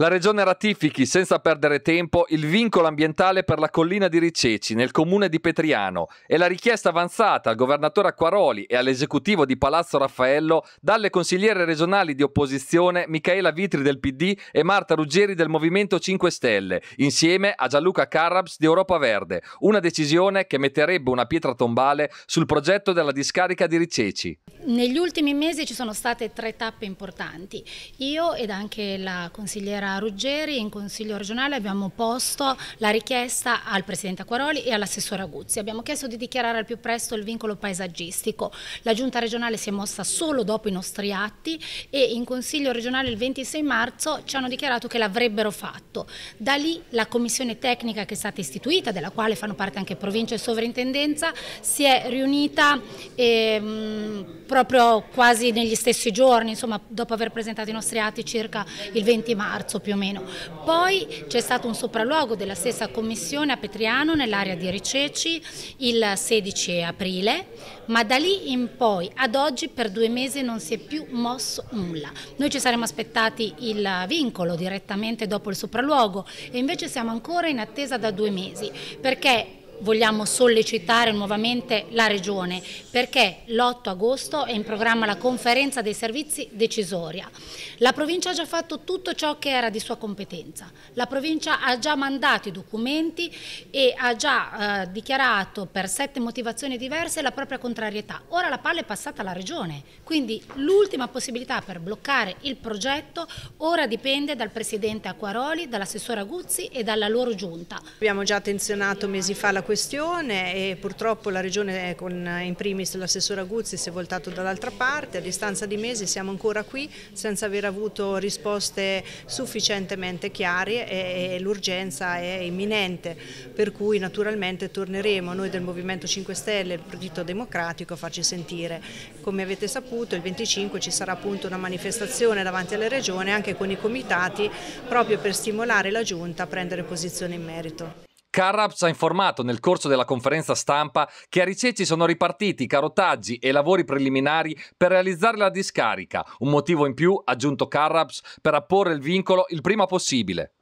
La Regione ratifichi senza perdere tempo il vincolo ambientale per la collina di Riceci nel comune di Petriano e la richiesta avanzata al governatore Acquaroli e all'esecutivo di Palazzo Raffaello dalle consigliere regionali di opposizione Michaela Vitri del PD e Marta Ruggeri del Movimento 5 Stelle, insieme a Gianluca Carrabs di Europa Verde, una decisione che metterebbe una pietra tombale sul progetto della discarica di Riceci. Negli ultimi mesi ci sono state tre tappe importanti. Io ed anche la consigliera Ruggeri in Consiglio regionale abbiamo posto la richiesta al Presidente Acquaroli e all'assessore Aguzzi. Abbiamo chiesto di dichiarare al più presto il vincolo paesaggistico. La Giunta regionale si è mossa solo dopo i nostri atti e in Consiglio regionale il 26 marzo ci hanno dichiarato che l'avrebbero fatto. Da lì la commissione tecnica che è stata istituita, della quale fanno parte anche provincia e sovrintendenza, si è riunita ehm, proprio quasi negli stessi giorni, insomma dopo aver presentato i nostri atti circa il 20 marzo marzo più o meno. Poi c'è stato un sopralluogo della stessa commissione a Petriano nell'area di Riceci il 16 aprile, ma da lì in poi ad oggi per due mesi non si è più mosso nulla. Noi ci saremmo aspettati il vincolo direttamente dopo il sopralluogo e invece siamo ancora in attesa da due mesi perché vogliamo sollecitare nuovamente la Regione perché l'8 agosto è in programma la conferenza dei servizi decisoria. La provincia ha già fatto tutto ciò che era di sua competenza, la provincia ha già mandato i documenti e ha già eh, dichiarato per sette motivazioni diverse la propria contrarietà. Ora la palla è passata alla Regione, quindi l'ultima possibilità per bloccare il progetto ora dipende dal Presidente Acquaroli, dall'assessore Aguzzi e dalla loro giunta. Abbiamo già attenzionato mesi fa la questione e purtroppo la Regione con in primis l'assessore Aguzzi si è voltato dall'altra parte, a distanza di mesi siamo ancora qui senza aver avuto risposte sufficientemente chiare e l'urgenza è imminente, per cui naturalmente torneremo noi del Movimento 5 Stelle e il Partito Democratico a farci sentire. Come avete saputo il 25 ci sarà appunto una manifestazione davanti alle regioni anche con i comitati proprio per stimolare la Giunta a prendere posizione in merito. Carraps ha informato nel corso della conferenza stampa che a Riceci sono ripartiti carotaggi e lavori preliminari per realizzare la discarica, un motivo in più, aggiunto Carraps, per apporre il vincolo il prima possibile.